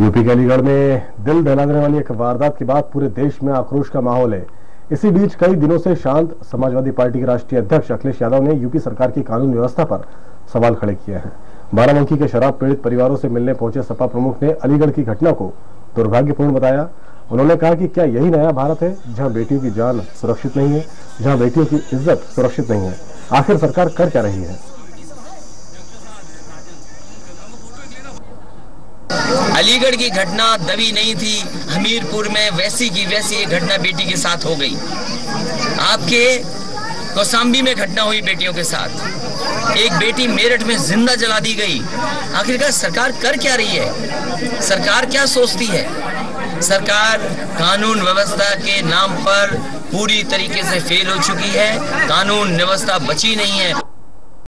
UP के अलीगढ़ में दिल दहलाने वाली एक वारदात के बाद पूरे देश में आक्रोश का माहौल है। इसी बीच कई दिनों से शांत समाजवादी पार्टी के राष्ट्रीय अध्यक्ष अखिलेश यादव ने यूपी सरकार की कानून व्यवस्था पर सवाल खड़े किए हैं। बाराबंकी के शराब पीड़ित परिवारों से मिलने पहुँचे सपा प्रमुख ने अलीगढ़ की घटना को दुर्भाग्यपूर्ण बताया। उन्होंने कहा कि क्या यही नया भारत है जहाँ बेटियों की जान सुरक्षित नहीं है, जहाँ बेटियों की इज़्ज़त सुरक्षित नहीं है? आखिर सरकार कर क्या रही है? अलीगढ़ की घटना दबी नहीं थी, हमीरपुर में वैसी की वैसी एक घटना बेटी के साथ हो गई। आपके कौसाम्बी में घटना हुई बेटियों के साथ। एक बेटी मेरठ में ज़िंदा जला दी गई। आखिरकार सरकार कर क्या रही है? सरकार क्या सोचती है? सरकार कानून व्यवस्था के नाम पर पूरी तरीके से फेल हो चुकी है। कानून व्यवस्था बची नहीं है।